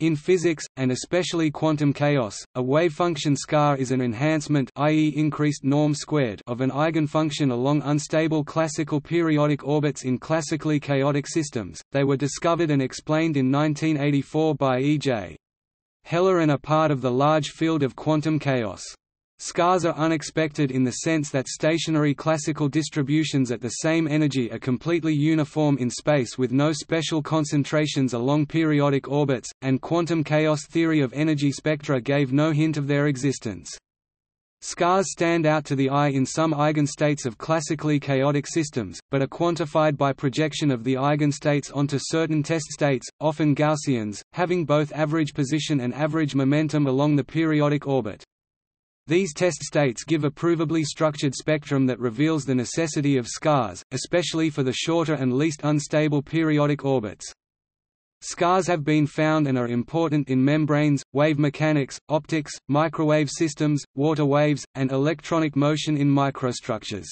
In physics, and especially quantum chaos, a wavefunction scar is an enhancement i.e. increased norm squared of an eigenfunction along unstable classical periodic orbits in classically chaotic systems. They were discovered and explained in 1984 by E.J. Heller and are part of the large field of quantum chaos. Scars are unexpected in the sense that stationary classical distributions at the same energy are completely uniform in space with no special concentrations along periodic orbits, and quantum chaos theory of energy spectra gave no hint of their existence. Scars stand out to the eye in some eigenstates of classically chaotic systems, but are quantified by projection of the eigenstates onto certain test states, often Gaussians, having both average position and average momentum along the periodic orbit. These test states give a provably structured spectrum that reveals the necessity of scars, especially for the shorter and least unstable periodic orbits. Scars have been found and are important in membranes, wave mechanics, optics, microwave systems, water waves, and electronic motion in microstructures.